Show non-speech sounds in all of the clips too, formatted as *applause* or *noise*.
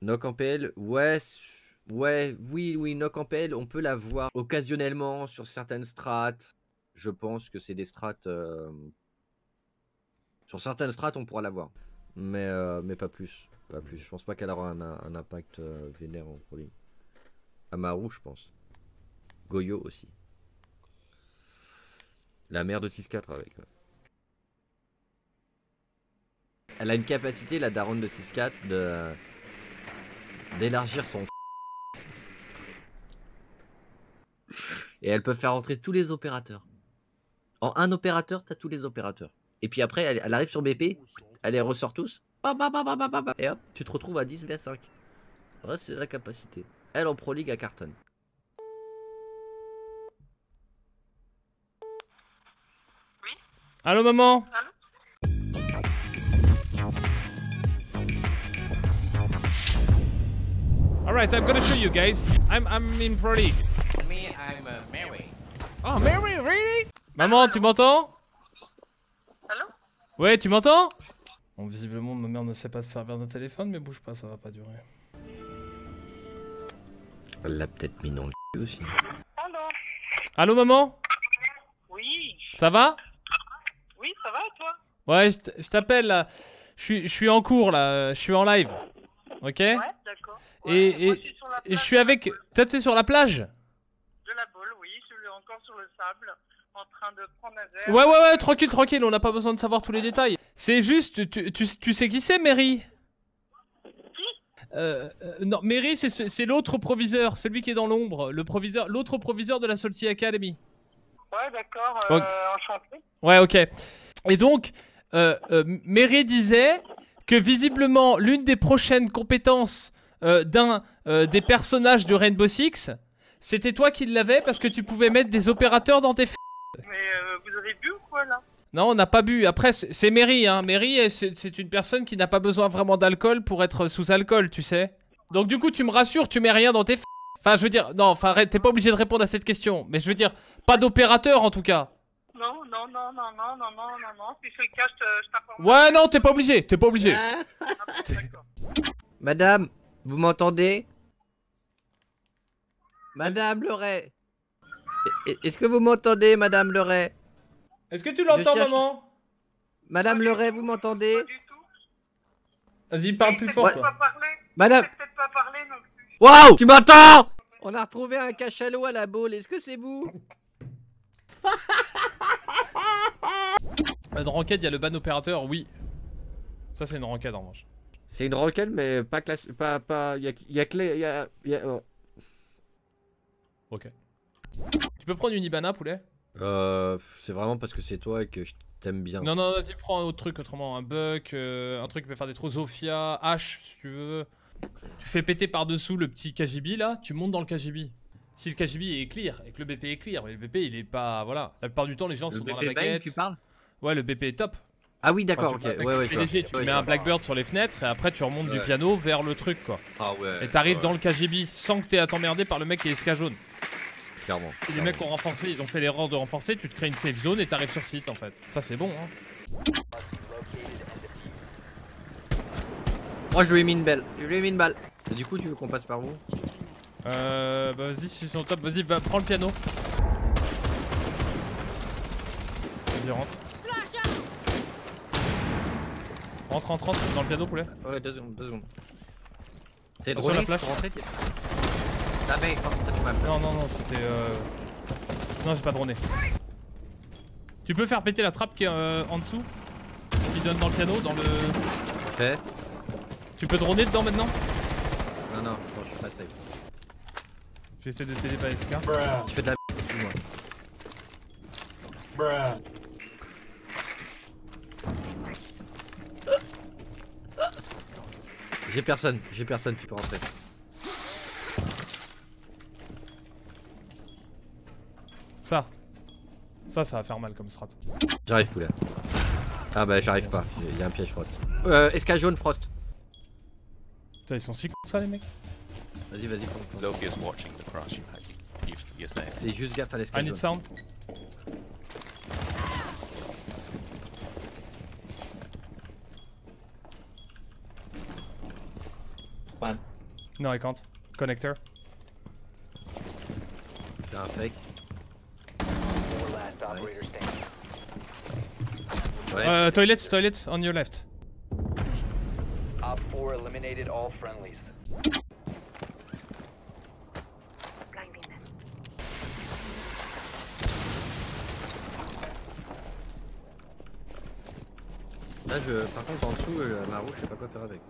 Knock en PL, ouais, ouais, oui, oui, knock en PL, on peut la voir occasionnellement sur certaines strates. Je pense que c'est des strates. euh, Sur certaines strates, on pourra la voir. Mais, euh, mais pas plus. Pas plus. Je pense pas qu'elle aura un, impact euh, vénère en Pro League. Amaru, je pense. Goyo aussi. La mère de 6-4 avec. Elle a une capacité, la daronne de 6-4, de d'élargir son et elle peut faire entrer tous les opérateurs. En un opérateur, t'as tous les opérateurs. Et puis après, elle, elle arrive sur BP, elle les ressort tous. Et hop, tu te retrouves à 10 v 5. Ouais, c'est la capacité. Elle en Pro League à cartonne. Allô maman? Alright, I'm gonna show you guys. I'm I'm in Pro League. Me, I'm uh, Mary. Oh Mary, really? Maman, tu m'entends? Allô? Ouais, tu m'entends? Bon, visiblement, ma mère ne sait pas se servir de téléphone, mais bouge pas, ça va pas durer. Elle l'a peut-être mis dans le cul aussi. Allô? Allô maman? Oui, Ça va? Oui, ça va toi? Ouais, je t- je t'appelle là. Je suis, je suis en cours là, je suis en live. Ok Ouais, d'accord. Et- Ouais, et- moi, je suis sur la Et je suis avec. Toi, t'es sur la plage De la bolle, oui, je suis encore sur le sable, en train de prendre un verre. Ouais, ouais, ouais, tranquille, tranquille, on n'a pas besoin de savoir tous les détails. C'est juste, tu, tu, tu sais qui c'est, Mary? Euh, euh, non, Mary, c'est ce- c'est l'autre proviseur, celui qui est dans l'ombre, le proviseur, l'autre proviseur de la Salty Academy. Ouais, d'accord, euh, enchanté. Ouais, ok. Et donc, euh, euh, Mary disait que visiblement l'une des prochaines compétences euh, d'un euh, des personnages de Rainbow Six, c'était toi qui l'avais parce que tu pouvais mettre des opérateurs dans tes. F... Mais euh, vous avez bu ou quoi là? Non, on n'a pas bu. Après, c'est Mary, hein. Mary, c'est une personne qui n'a pas besoin vraiment d'alcool pour être sous alcool, tu sais. Donc du coup, tu me rassures, tu mets rien dans tes. F... Enfin, je veux dire, non, enfin, t'es pas obligé de répondre à cette question. Mais je veux dire, pas d'opérateur en tout cas. Non, non, non, non, non, non, non, non, non. Si c'est le cas, je t'informe. Ouais, non, t'es pas obligé, t'es pas obligé. Ah, d'accord. Madame, vous m'entendez? Madame Leray E- e- Est-ce que vous m'entendez, Madame Leray Est-ce que tu l'entends, cherche- maman? Madame Leray, vous m'entendez? Vas-y, parle plus fort, toi. Madame. Waouh Tu m'entends? On a retrouvé un cachalot à la boule, est-ce que c'est vous? Une ranked, il y a le ban opérateur, oui. Ça, c'est une ranked en revanche. C'est une roquette, mais pas classe. Pas. pas. Y'a y a clé. Y a, y a- oh. Ok. Tu peux prendre une Ibana, poulet? Euh. C'est vraiment parce que c'est toi et que je t'aime bien. Non, non, vas-y, prends un autre truc autrement. Un Buck, euh, un truc qui peut faire des trous Zofia, H, si tu veux. Tu fais péter par-dessous le petit KGB là, tu montes dans le KGB. Si le KGB est clear et que le BP est clear, mais le BP il est pas. Voilà. La plupart du temps, les gens Le sont dans la baguette. tu parles? Ouais, le BP est top. Ah oui, d'accord, Enfin, ok. tu- Ouais, ouais, léger, tu Ouais, mets je un. Blackbird sur les fenêtres et après tu remontes du piano vers le truc quoi. Ah ouais. Et t'arrives dans le KGB sans que t'aies à t'emmerder par le mec qui est SK jaune. Clairement. Si les mecs ont renforcé, ils ont fait l'erreur de renforcer, tu te crées une safe zone et t'arrives sur site en fait. Ça c'est bon hein. Moi, je lui ai mis une belle. Je lui ai mis une balle. Et du coup, tu veux qu'on passe par où? Euh, bah vas-y, si ils sont top, vas-y, va, prends le piano. Vas-y, rentre. Rentre, rentre, rentre dans le piano, poulet. Ouais, deux secondes, deux secondes. C'est drôle la flash. rentrer Ah m'as Non, non, non, c'était. Euh... Non, j'ai pas droné. Tu peux faire péter la trappe qui est euh, en dessous Qui donne dans le piano, dans le. fait. Tu peux droner dedans maintenant? Non, non, attends, je suis pas safe. J'essaie de t'aider par SK. Je fais de la dessus moi. J'ai personne, j'ai personne, tu peux rentrer. Ça. Ça, ça va faire mal comme strat. J'arrive, poulet. Ah bah, j'arrive pas, il y a un piège Frost. Euh, SK jaune Frost. Putain, ils sont si cons ça, les mecs. Vas-y, vas-y, prends, prends. Watching the crash. You, you, you're saying. Ah, Fais juste gaffe à l'SK I need jaune. sound. One. No, I can't. Connector. J'ai un fake. Four last operator standing. Ouais. Uh, toilets, toilets on your left. Op 4 eliminated all friendlies. Par contre, en dessous, euh, ma roue, je sais pas quoi faire avec.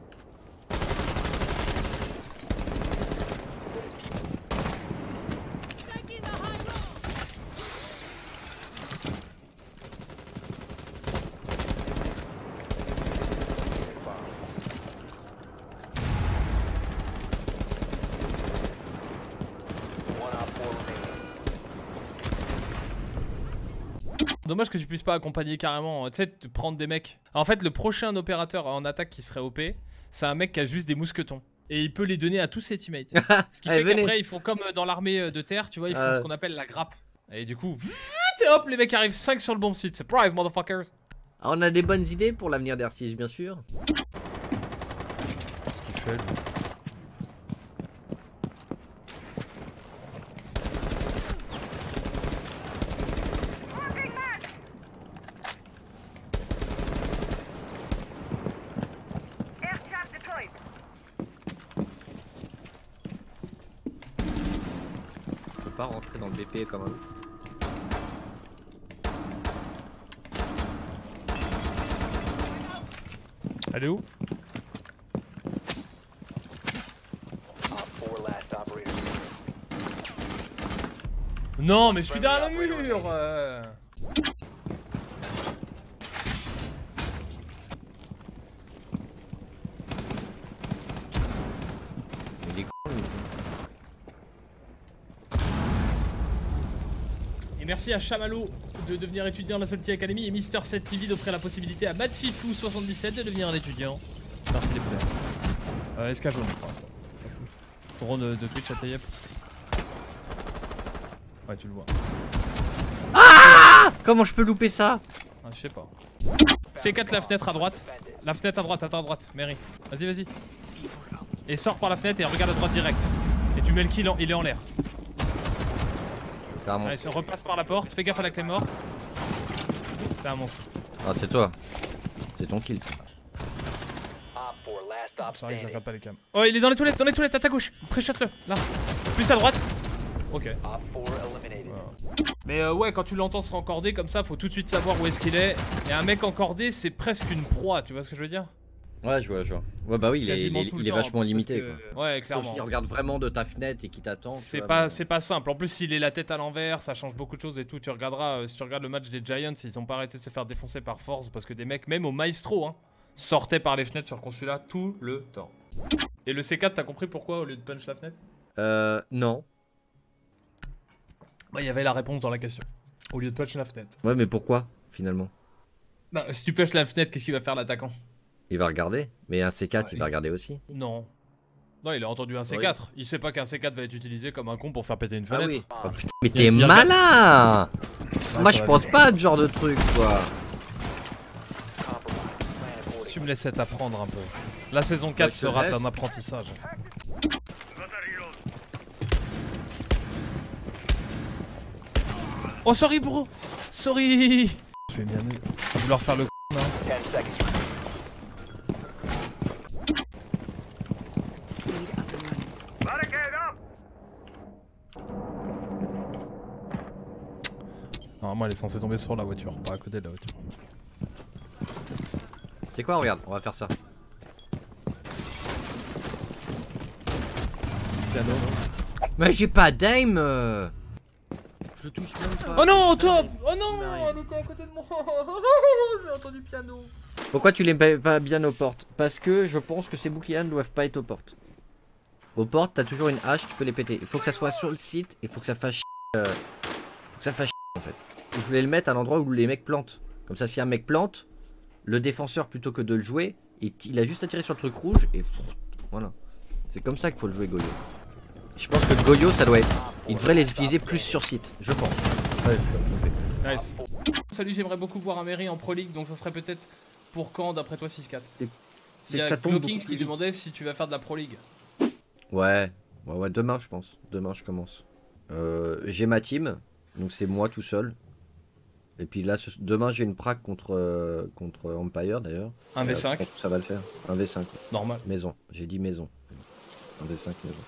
One Op 4 remaining. Dommage que tu puisses pas accompagner carrément, tu sais, prendre des mecs. En fait, le prochain opérateur en attaque qui serait OP, c'est un mec qui a juste des mousquetons. Et il peut les donner à tous ses teammates. *laughs* Ce qui Allez, fait qu'après, ils font comme euh, dans l'armée euh, de terre, tu vois, ils font Euh. ce qu'on appelle la grappe. Et du coup, et hop, les mecs arrivent 5 sur le bon site. Surprise, motherfuckers! Ah, on a des bonnes idées pour l'avenir d'R6, bien sûr. Qu'il fait, lui. Dans le BP quand même. Elle est où? Op 4 last operator standing. Non, mais je suis derrière le mur! euh. Il est con, lui. Et merci à Chamallow de devenir étudiant à la Salty Academy et Mister 7 TV d'offrir la possibilité à MadFifou77 de devenir un étudiant. Merci les poulets. Euh, SK jaune, je crois, ça? ça cool. Drone de, de Twitch à Taïep. Ouais, tu le vois. Comment je peux louper ça? Ah, je sais pas. C4 la fenêtre à droite. La fenêtre à droite, à ta droite, Mary. Vas-y, vas-y. Et sors par la fenêtre et regarde à droite direct. Et tu mets le kill, en- il est en l'air. C'est un Allez, monstre. ça repasse par la porte, fais gaffe à la clé morte. C'est un monstre. Ah, c'est toi. C'est ton kill, ça. Op 4 last op Ça arrive, je standing. regarde pas les cams. Oh, il est dans les toilettes, dans les toilettes, à ta gauche. Pré-shot-le, là. Plus à droite. Ok. Op 4 eliminated. Mais euh, ouais, quand tu l'entends se rencorder comme ça, faut tout de suite savoir où est-ce qu'il est. Et un mec encordé, c'est presque une proie, tu vois ce que je veux dire? Ouais, je vois, je vois. Ouais, bah oui, il est, il est- il est vachement limité, que- quoi. Ouais, Sauf clairement. s'il regarde vraiment de ta fenêtre et qu'il t'attend. C'est pas, mais- c'est pas simple. En plus, s'il est la tête à l'envers, ça change beaucoup de choses et tout. Tu regarderas, euh, si tu regardes le match des Giants, ils ont pas arrêté de se faire défoncer par force parce que des mecs, même au maestro, hein, sortaient par les fenêtres sur Consulat tout le temps. Et le C4, t'as compris pourquoi au lieu de punch la fenêtre? Euh, non. Bah, il y avait la réponse dans la question. Au lieu de punch la fenêtre. Ouais, mais pourquoi, finalement? Bah, si tu punch la fenêtre, qu'est-ce qu'il va faire l'attaquant? Il va regarder. Mais un C4, Ouais, il va regarder aussi. Non. Non, il a entendu un C4. Il sait pas qu'un C4 va être utilisé comme un con pour faire péter une Ah fenêtre. oui. Oh, putain, mais t'es malin Moi, je pense pas à ce genre de truc, quoi. Tu me laissais apprendre un peu. La saison 4 je te sera un apprentissage. Oh sorry bro Sorry Je vais bien vouloir faire le c***, non 10 seconds. Normalement elle est censée tomber sur la voiture, pas à côté de la voiture. C'est quoi, regarde, on va faire ça. Piano. Mais j'ai pas d'aim euh. Je touche même pas. Oh non top Oh non. Elle était à côté de moi *laughs* J'ai entendu piano Pourquoi tu les mets pas bien aux portes? Parce que je pense que ces boucliers ne doivent pas être aux portes. Aux portes, t'as toujours une hache qui peut les péter. Il faut que ça soit sur le site, il faut que ça fasse euh, faut que ça fasse en fait. Je voulais le mettre à l'endroit où les mecs plantent. Comme ça, si un mec plante, le défenseur, plutôt que de le jouer, il, a juste à tirer sur le truc rouge et voilà. C'est comme ça qu'il faut le jouer Goyo. Je pense que Goyo, ça doit être. Il devrait les utiliser plus sur site, je pense. Ouais, je. Nice. Salut, j'aimerais beaucoup voir un Mairie en Pro League, donc ça serait peut-être pour quand d'après toi 6-4 C'est ça tombe beaucoup qui demandait si tu vas faire de la Pro League. Ouais, ouais, ouais, demain je pense. Demain je commence. Euh, j'ai ma team, donc c'est moi tout seul. Et puis là, ce- demain j'ai une prac contre, euh, contre Empire d'ailleurs. Un Et, euh, V5, je pense que Ça va le faire. Un V5, normal. maison. J'ai dit maison. Un V5 maison.